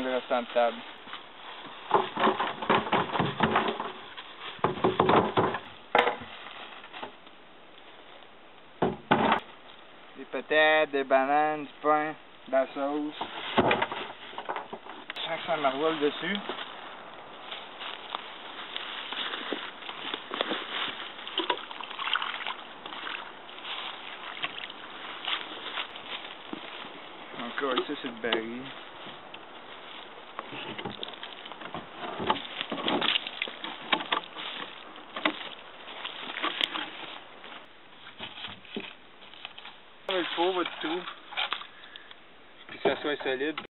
de restant de table. Des patates, des bananes, du pain, de la sauce. Je sens que ça m'envole dessus. Encore ça, c'est le baril. Puis que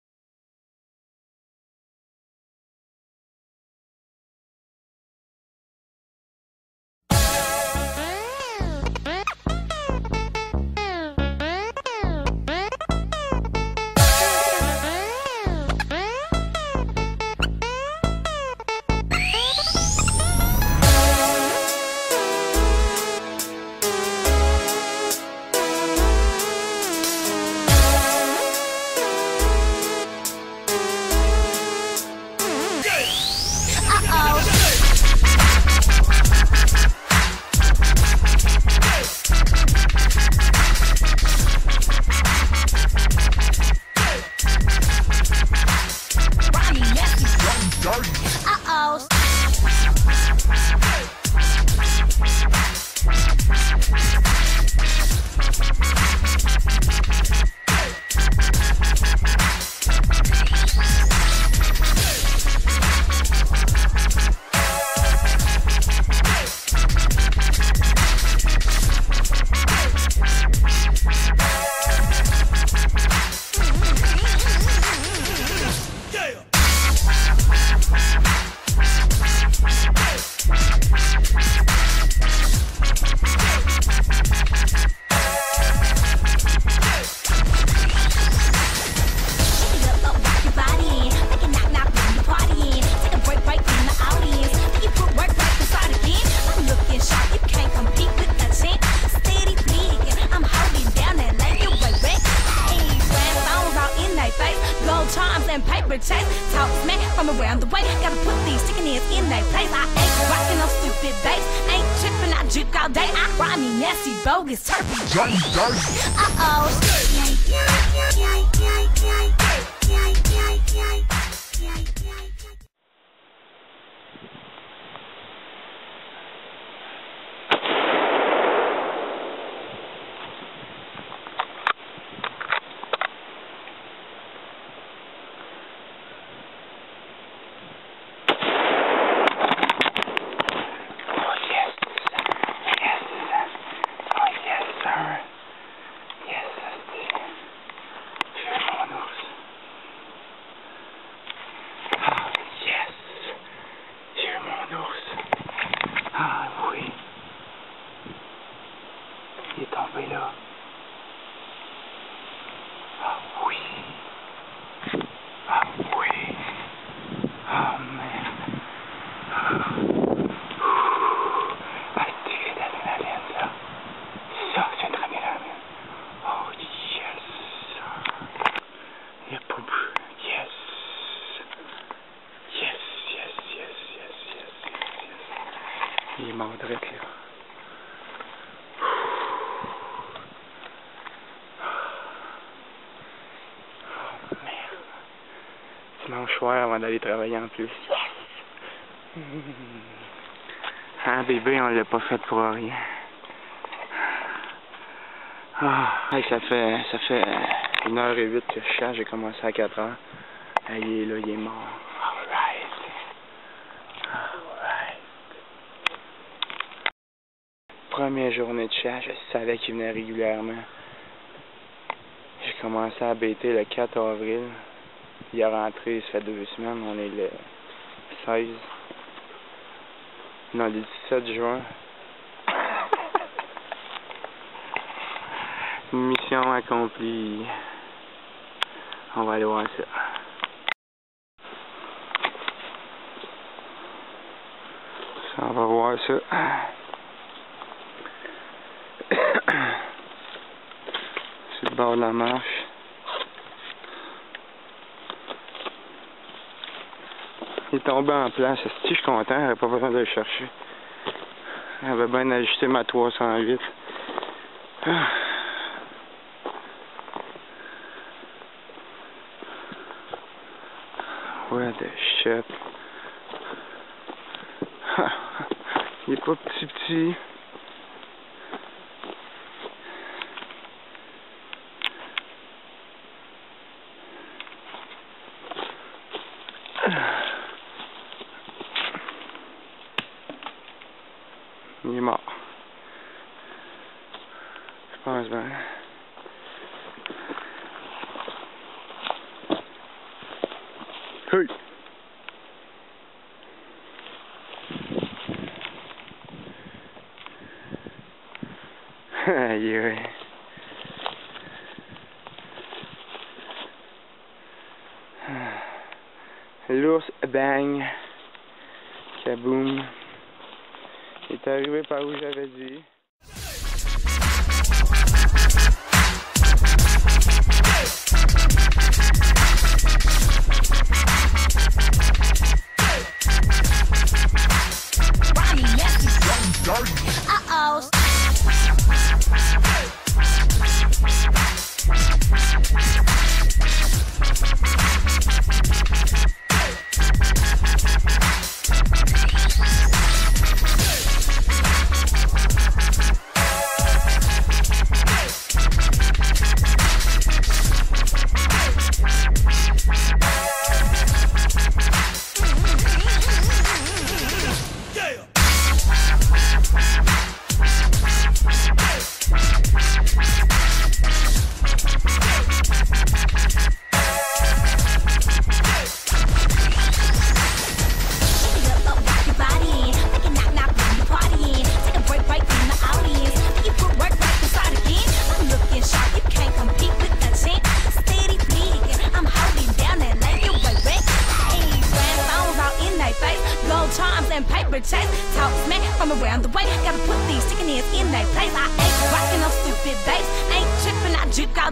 all day. I rhyme me nasty, bogus, turpy. Uh-oh. Oh Là. Ah oui. Ah oui. Ah merde. Ah, tiré d'adrénaline, ça. Ça, c'est une adrénaline. Oh, yes. Il a pas. Yes. Yes, yes, yes, yes, yes, yes. Il direct, là. Oh, merde. Dimanche soir avant d'aller travailler en plus. Yes! Ah, bébé, on l'a pas fait pour rien. Ah, hey, ça fait, ça fait une heure et huit que je cherche. J'ai commencé à 4 heures. Ah, il est là, il est mort. Alright. Alright. Première journée de chasse, je savais qu'il venait régulièrement. J'ai commencé à bêter le 4 avril. Il est rentré, ça fait deux semaines. On est le 16. Non, le 17 juin. Mission accomplie. On va aller voir ça. Ça, On va voir ça. Sur le bord de la marche. Il est tombé en place. Si je suis content, j'aurais pas besoin de le chercher. J'avais bien ajusté ma 308. Ah. What the shit. Il est pas petit petit. Il est mort. Je pense bien. Hey! Aïe aïe. L'ours bang. Kaboom. Il est arrivé par où j'avais dit?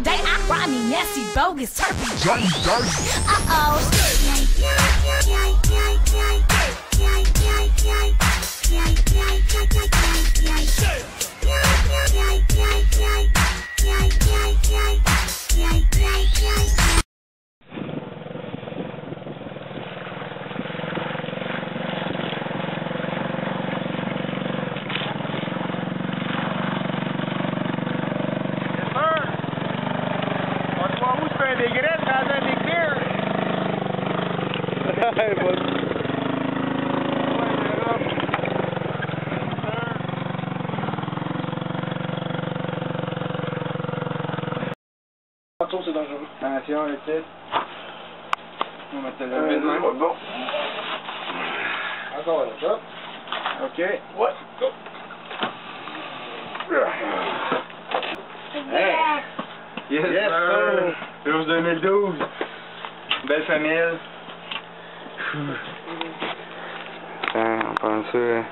all day. I Rodney, nasty, bogus, turpy. Dirty, dirty. Uh oh. Attention, c'est dangereux. Attention, le titre. On va te Euh, de même. ouais, bon. Encore un shot. OK. Ouais, go. Hey! Yes, Yes, sir! sir. Rose 2012. Belle famille. Putain, on pense ça.